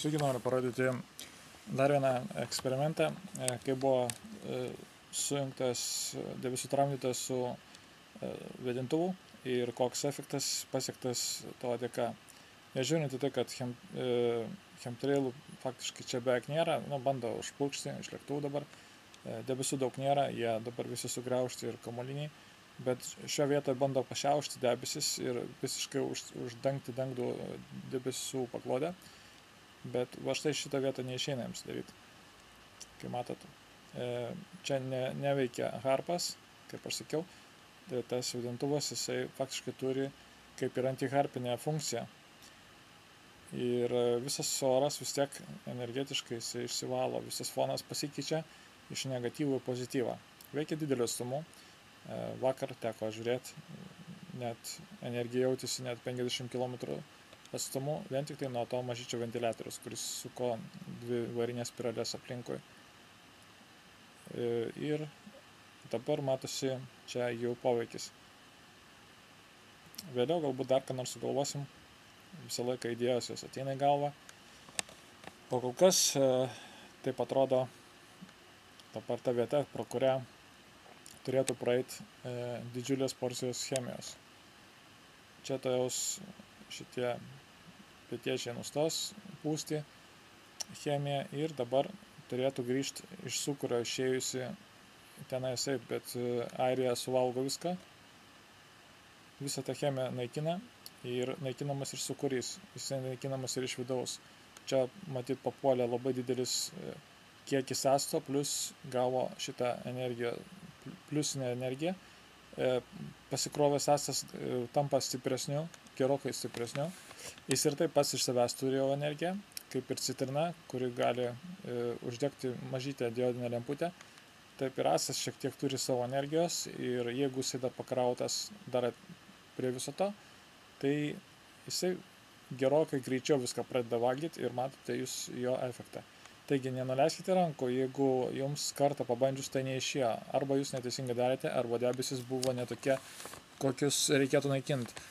Sveiki, noriu parodyti dar vieną eksperimentą, e, kai buvo e, sujungtas debesų tramdytas su e, vėdintuvu ir koks efektas pasiektas to dėka. Nežiūrint į tai, kad chem, chemtrailų faktiškai čia beveik nėra, nu, bando užpulkšti iš lėktuvų dabar, debesų daug nėra, jie dabar visi sugriaužti ir kamoliniai, bet šio vietoje bando pašiaušti debesis ir visiškai už, uždangti dangdų debesų paklodę bet va štai šitą vietą neišeina jiems daryti. Kaip matot, e, čia ne, neveikia harpas, kaip aš sakiau, tai tas judintuvas jisai faktiškai turi kaip ir antiharpinę funkciją. Ir visas oras vis tiek energetiškai jisai išsivalo, visas fonas pasikeičia iš negatyvų į pozityvą. Veikia dideliu atstumu. E, vakar teko žiūrėti, net energija jautėsi net 50 km atstumu vien tik tai nuo to mažyčio ventiliatoriaus, kuris suko dvi varinės spiralės aplinkui. E, ir dabar matosi čia jų poveikis. Vėliau galbūt dar ką nors sugalvosim, visą laiką idėjos jos ateina į galvą. O kol kas e, taip atrodo dabar ta vieta, pro kurią turėtų praeiti e, didžiulės porcijos chemijos. Čia tojos šitie pietiečiai nustos pūsti chemiją ir dabar turėtų grįžti iš sukurio išėjusi tenai jisai, bet e, Airija suvalgo viską, visą tą chemiją naikina ir naikinamas ir sukurys, jisai naikinamas ir iš vidaus. Čia matyt papuolė labai didelis e, kiekis asto, plus gavo šitą energiją, pliusinę energiją. E, pasikrovęs astas tampa stipresniu, gerokai stipresniu Jis ir taip pats iš savęs turi jau energiją, kaip ir citrina, kuri gali e, uždegti mažytę diodinę lemputę. Taip ir asas šiek tiek turi savo energijos ir jeigu jisai dar pakrautas dar prie viso to, tai jisai gerokai greičiau viską pradeda valgyti ir matote jūs jo efektą. Taigi nenuleiskite rankų, jeigu jums kartą pabandžius tai neišėjo, arba jūs neteisingai darėte, arba debesis buvo netokie, kokius reikėtų naikinti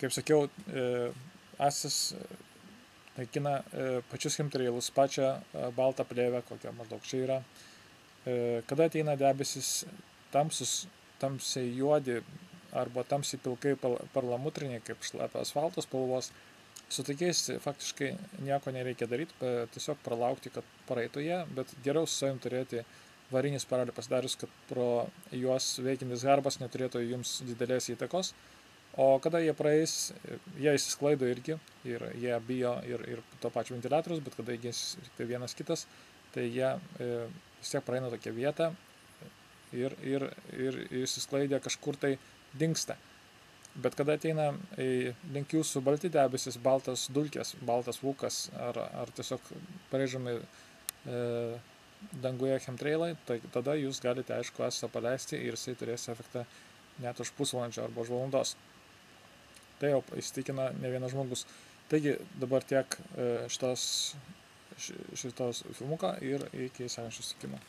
kaip sakiau, e, asis e, naikina e, pačius chemtrailus, pačią baltą plėvę, kokia maždaug čia yra. Kada ateina debesis tamsus, tamsiai juodi arba tamsiai pilkai parlamutriniai, kaip šlapia asfalto spalvos, su tokiais faktiškai nieko nereikia daryti, tiesiog pralaukti, kad praeitų jie, bet geriau su savim turėti varinį spiralį pasidarius, kad pro juos veikintis harbas neturėtų jums didelės įtakos o kada jie praeis jie išsisklaido irgi ir jie bijo ir ir to pačio ventiliatoriaus bet kada įgis tiktai vienas kitas tai jie e, vis tiek praeina tokią vietą ir, ir, ir išsisklaidę kažkur tai dinksta. Bet kada ateina link jūsų balti debesis, baltas dulkės, baltas vūkas ar, ar tiesiog pareižami e, danguje chemtrailai, tai tada jūs galite aišku esą paleisti ir jisai turės efektą net už pusvalandžio arba už valandos. Tai jau įsitikina ne vienas žmogus. Taigi dabar tiek e, šitos, šitos filmuką ir iki sekančio susitikimo.